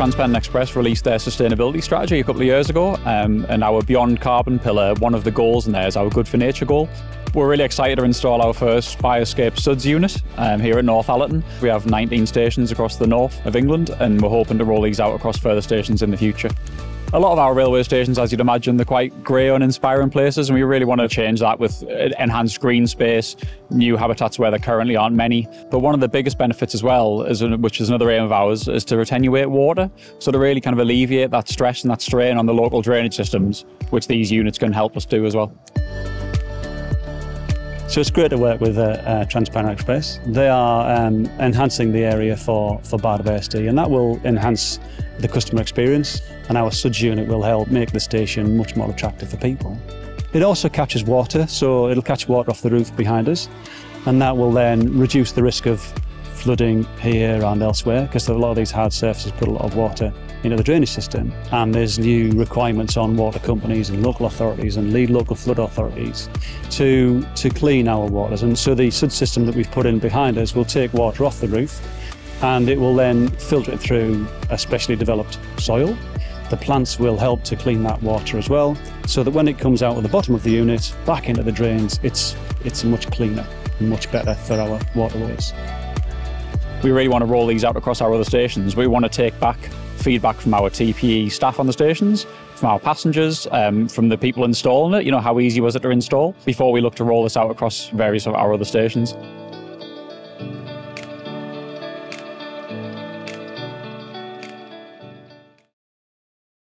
Transpennine Express released their sustainability strategy a couple of years ago, um, and our Beyond Carbon pillar, one of the goals in there is our Good for Nature goal. We're really excited to install our first Bioscape Suds unit um, here at Northallerton. We have 19 stations across the north of England, and we're hoping to roll these out across further stations in the future. A lot of our railway stations, as you'd imagine, they're quite grey, and uninspiring places, and we really want to change that with enhanced green space, new habitats where there currently aren't many. But one of the biggest benefits as well, is, which is another aim of ours, is to attenuate water, so to really kind of alleviate that stress and that strain on the local drainage systems, which these units can help us do as well. So it's great to work with uh, uh, Express. They are um, enhancing the area for, for biodiversity and that will enhance the customer experience and our suds unit will help make the station much more attractive for people. It also catches water, so it'll catch water off the roof behind us and that will then reduce the risk of flooding here and elsewhere because a lot of these hard surfaces put a lot of water into the drainage system and there's new requirements on water companies and local authorities and lead local flood authorities to, to clean our waters and so the sud system that we've put in behind us will take water off the roof and it will then filter it through a specially developed soil. The plants will help to clean that water as well so that when it comes out of the bottom of the unit back into the drains it's, it's much cleaner much better for our waterways. We really want to roll these out across our other stations. We want to take back feedback from our TPE staff on the stations, from our passengers, um, from the people installing it, you know, how easy was it to install, before we look to roll this out across various of our other stations.